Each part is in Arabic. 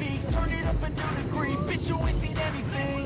speak Turn it up a new degree Bitch, you ain't seen anything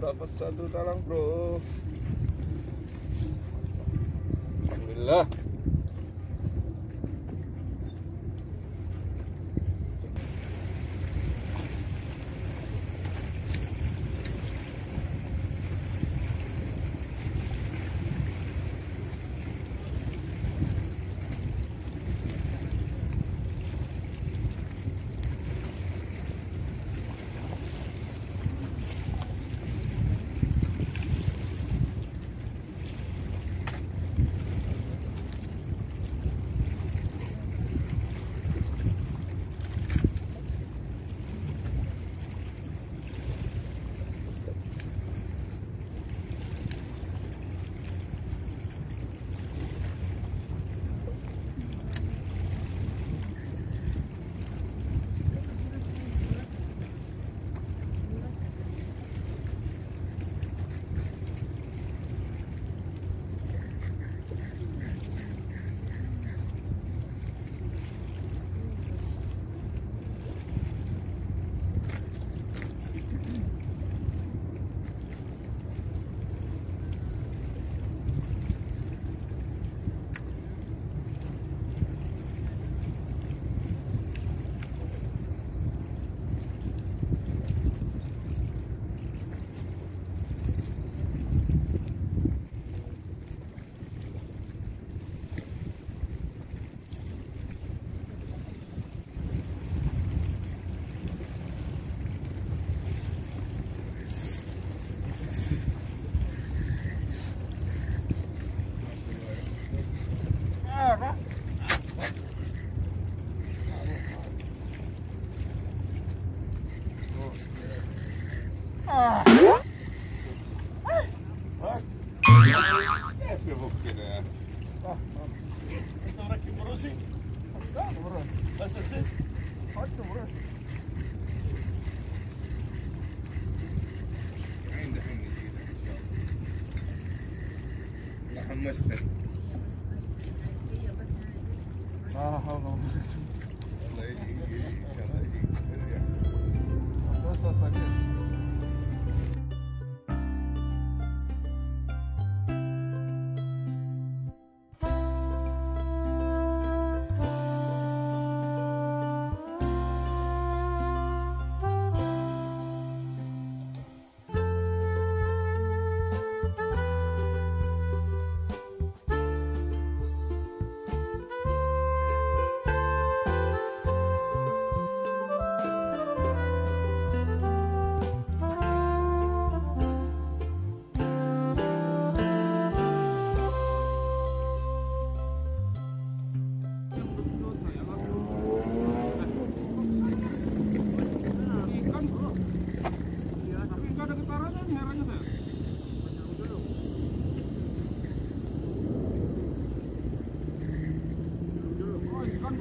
dapat satu talang bro Alhamdulillah فوق كذا انت يعني. مركب بروسي؟ حطيته بروسي بس اسيست؟ حطيته بروسي عندك ان حمستك لا حول ولا قوة الله يجيك ان شاء الله آه، آه، آه. يجيك ارجع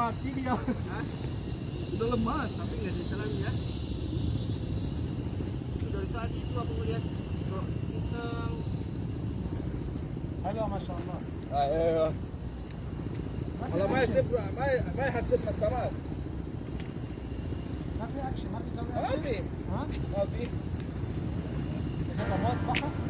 mati dia. Hah? Udah lemas tapi nggak ada jalan ya. Dari tadi tuh aku melihat kok kencang. Halo, masya Allah. Ayo. والله ما يحسب ما ما يحسبها السماء ما في اكشن ما في ما في ها ما في